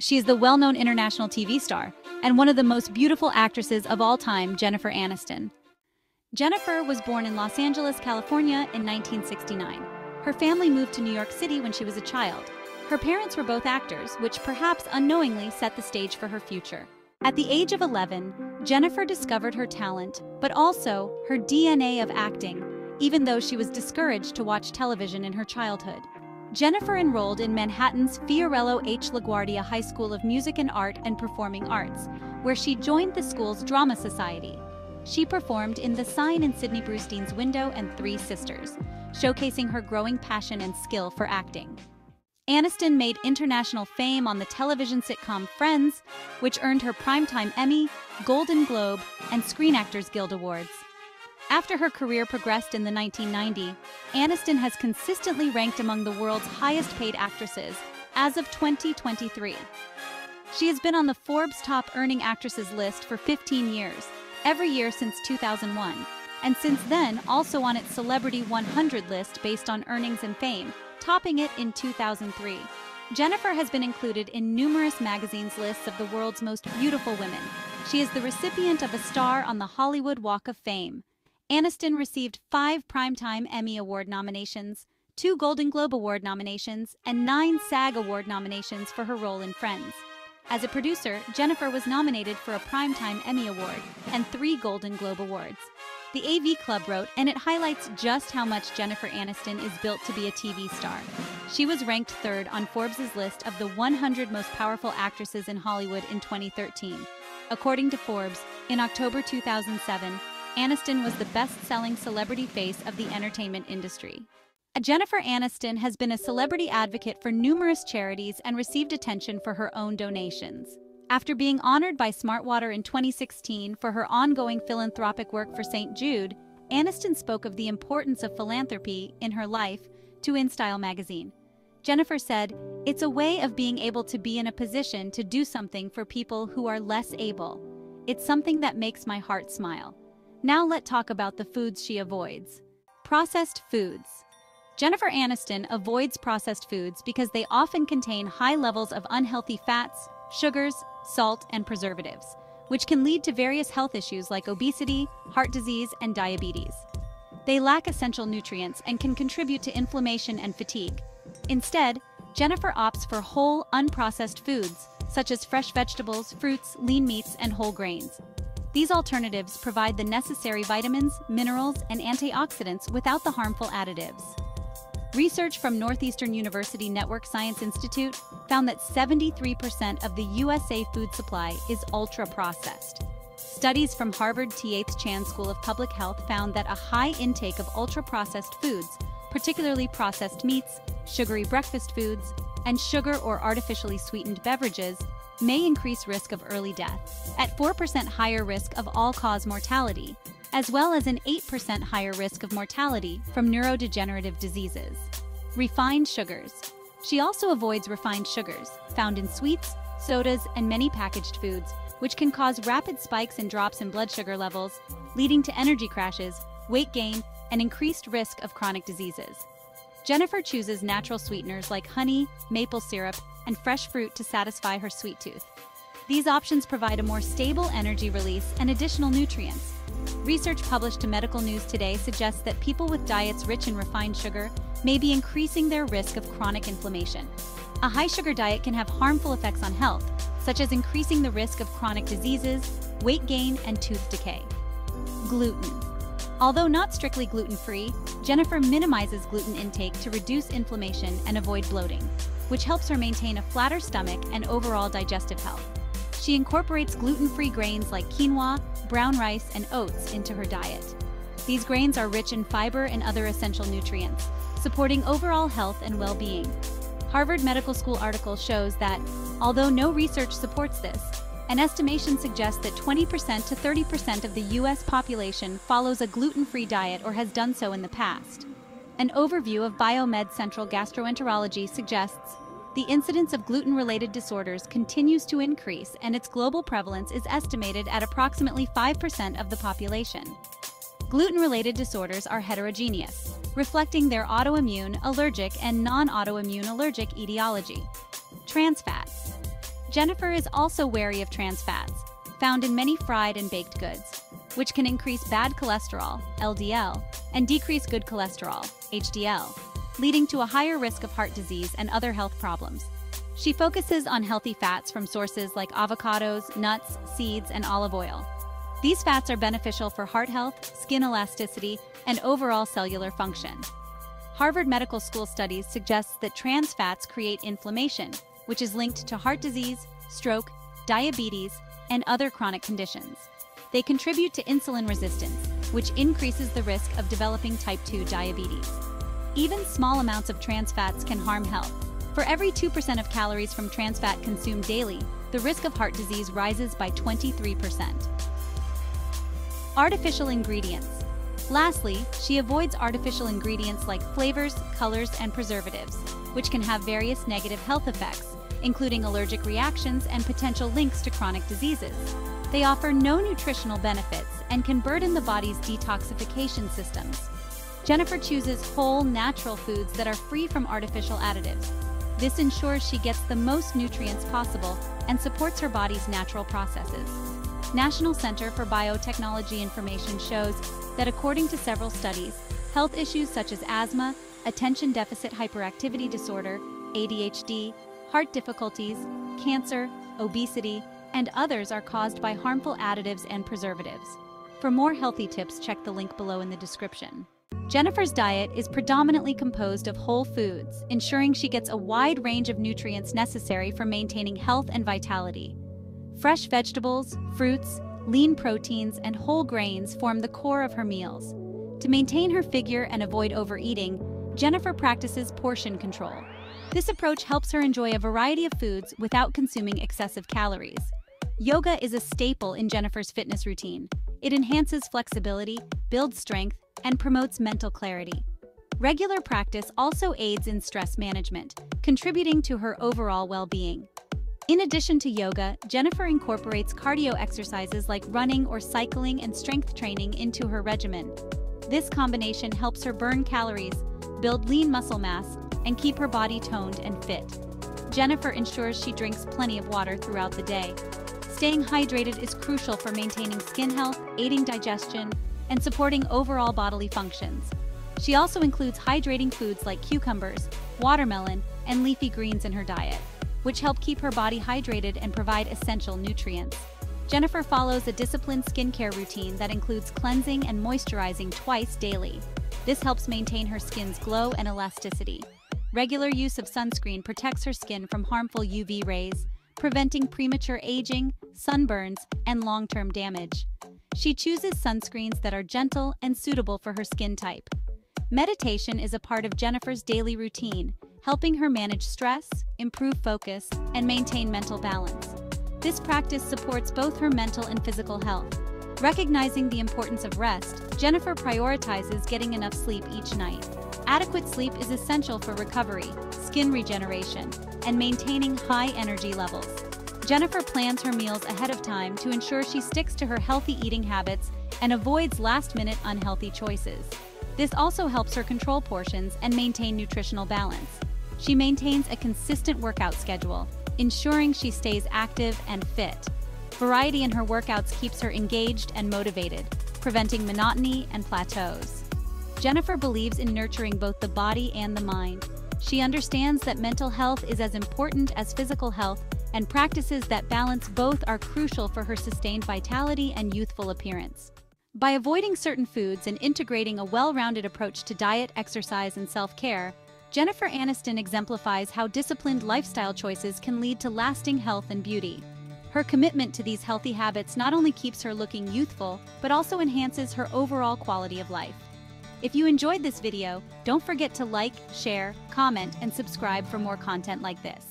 She is the well-known international TV star and one of the most beautiful actresses of all time, Jennifer Aniston. Jennifer was born in Los Angeles, California in 1969. Her family moved to New York City when she was a child. Her parents were both actors, which perhaps unknowingly set the stage for her future. At the age of 11, Jennifer discovered her talent, but also her DNA of acting, even though she was discouraged to watch television in her childhood. Jennifer enrolled in Manhattan's Fiorello H. LaGuardia High School of Music and Art and Performing Arts, where she joined the school's drama society. She performed in The Sign in Sidney Brustein's Window and Three Sisters, showcasing her growing passion and skill for acting. Aniston made international fame on the television sitcom Friends, which earned her Primetime Emmy, Golden Globe, and Screen Actors Guild Awards. After her career progressed in the 1990s, Aniston has consistently ranked among the world's highest paid actresses as of 2023. She has been on the Forbes Top Earning Actresses list for 15 years, every year since 2001, and since then also on its Celebrity 100 list based on earnings and fame, topping it in 2003. Jennifer has been included in numerous magazines' lists of the world's most beautiful women. She is the recipient of a star on the Hollywood Walk of Fame. Aniston received five Primetime Emmy Award nominations, two Golden Globe Award nominations, and nine SAG Award nominations for her role in Friends. As a producer, Jennifer was nominated for a Primetime Emmy Award and three Golden Globe Awards. The AV Club wrote, and it highlights just how much Jennifer Aniston is built to be a TV star. She was ranked third on Forbes' list of the 100 most powerful actresses in Hollywood in 2013. According to Forbes, in October 2007, Aniston was the best-selling celebrity face of the entertainment industry. Jennifer Aniston has been a celebrity advocate for numerous charities and received attention for her own donations. After being honored by Smartwater in 2016 for her ongoing philanthropic work for St. Jude, Aniston spoke of the importance of philanthropy in her life to InStyle magazine. Jennifer said, It's a way of being able to be in a position to do something for people who are less able. It's something that makes my heart smile. Now let's talk about the foods she avoids. Processed foods. Jennifer Aniston avoids processed foods because they often contain high levels of unhealthy fats, sugars, salt, and preservatives, which can lead to various health issues like obesity, heart disease, and diabetes. They lack essential nutrients and can contribute to inflammation and fatigue. Instead, Jennifer opts for whole, unprocessed foods, such as fresh vegetables, fruits, lean meats, and whole grains. These alternatives provide the necessary vitamins, minerals, and antioxidants without the harmful additives. Research from Northeastern University Network Science Institute found that 73% of the USA food supply is ultra-processed. Studies from Harvard T.H. Chan School of Public Health found that a high intake of ultra-processed foods, particularly processed meats, sugary breakfast foods, and sugar or artificially sweetened beverages, may increase risk of early death, at 4% higher risk of all-cause mortality, as well as an 8% higher risk of mortality from neurodegenerative diseases. Refined sugars. She also avoids refined sugars, found in sweets, sodas, and many packaged foods, which can cause rapid spikes and drops in blood sugar levels, leading to energy crashes, weight gain, and increased risk of chronic diseases. Jennifer chooses natural sweeteners like honey, maple syrup, and fresh fruit to satisfy her sweet tooth. These options provide a more stable energy release and additional nutrients. Research published to Medical News Today suggests that people with diets rich in refined sugar may be increasing their risk of chronic inflammation. A high sugar diet can have harmful effects on health, such as increasing the risk of chronic diseases, weight gain, and tooth decay. Gluten. Although not strictly gluten-free, Jennifer minimizes gluten intake to reduce inflammation and avoid bloating, which helps her maintain a flatter stomach and overall digestive health. She incorporates gluten-free grains like quinoa, brown rice, and oats into her diet. These grains are rich in fiber and other essential nutrients, supporting overall health and well-being. Harvard Medical School article shows that, although no research supports this, an estimation suggests that 20% to 30% of the U.S. population follows a gluten-free diet or has done so in the past. An overview of Biomed Central Gastroenterology suggests the incidence of gluten-related disorders continues to increase and its global prevalence is estimated at approximately 5% of the population. Gluten-related disorders are heterogeneous, reflecting their autoimmune, allergic, and non-autoimmune allergic etiology. Trans fats. Jennifer is also wary of trans fats, found in many fried and baked goods, which can increase bad cholesterol, LDL, and decrease good cholesterol, HDL, leading to a higher risk of heart disease and other health problems. She focuses on healthy fats from sources like avocados, nuts, seeds, and olive oil. These fats are beneficial for heart health, skin elasticity, and overall cellular function. Harvard Medical School studies suggest that trans fats create inflammation, which is linked to heart disease, stroke, diabetes, and other chronic conditions. They contribute to insulin resistance, which increases the risk of developing type 2 diabetes. Even small amounts of trans fats can harm health. For every 2% of calories from trans fat consumed daily, the risk of heart disease rises by 23%. Artificial ingredients. Lastly, she avoids artificial ingredients like flavors, colors, and preservatives, which can have various negative health effects, including allergic reactions and potential links to chronic diseases. They offer no nutritional benefits and can burden the body's detoxification systems. Jennifer chooses whole, natural foods that are free from artificial additives. This ensures she gets the most nutrients possible and supports her body's natural processes. National Center for Biotechnology information shows that according to several studies, health issues such as asthma, attention deficit hyperactivity disorder, ADHD, heart difficulties, cancer, obesity, and others are caused by harmful additives and preservatives. For more healthy tips, check the link below in the description. Jennifer's diet is predominantly composed of whole foods, ensuring she gets a wide range of nutrients necessary for maintaining health and vitality. Fresh vegetables, fruits, lean proteins, and whole grains form the core of her meals. To maintain her figure and avoid overeating, Jennifer practices portion control. This approach helps her enjoy a variety of foods without consuming excessive calories. Yoga is a staple in Jennifer's fitness routine. It enhances flexibility, builds strength, and promotes mental clarity. Regular practice also aids in stress management, contributing to her overall well-being. In addition to yoga, Jennifer incorporates cardio exercises like running or cycling and strength training into her regimen. This combination helps her burn calories, build lean muscle mass, and keep her body toned and fit. Jennifer ensures she drinks plenty of water throughout the day. Staying hydrated is crucial for maintaining skin health, aiding digestion, and supporting overall bodily functions. She also includes hydrating foods like cucumbers, watermelon, and leafy greens in her diet, which help keep her body hydrated and provide essential nutrients. Jennifer follows a disciplined skincare routine that includes cleansing and moisturizing twice daily. This helps maintain her skin's glow and elasticity. Regular use of sunscreen protects her skin from harmful UV rays, preventing premature aging, sunburns, and long-term damage. She chooses sunscreens that are gentle and suitable for her skin type. Meditation is a part of Jennifer's daily routine, helping her manage stress, improve focus, and maintain mental balance. This practice supports both her mental and physical health. Recognizing the importance of rest, Jennifer prioritizes getting enough sleep each night. Adequate sleep is essential for recovery, skin regeneration, and maintaining high energy levels. Jennifer plans her meals ahead of time to ensure she sticks to her healthy eating habits and avoids last-minute unhealthy choices. This also helps her control portions and maintain nutritional balance. She maintains a consistent workout schedule, ensuring she stays active and fit. Variety in her workouts keeps her engaged and motivated, preventing monotony and plateaus. Jennifer believes in nurturing both the body and the mind. She understands that mental health is as important as physical health and practices that balance both are crucial for her sustained vitality and youthful appearance. By avoiding certain foods and integrating a well-rounded approach to diet, exercise, and self-care, Jennifer Aniston exemplifies how disciplined lifestyle choices can lead to lasting health and beauty. Her commitment to these healthy habits not only keeps her looking youthful, but also enhances her overall quality of life. If you enjoyed this video, don't forget to like, share, comment, and subscribe for more content like this.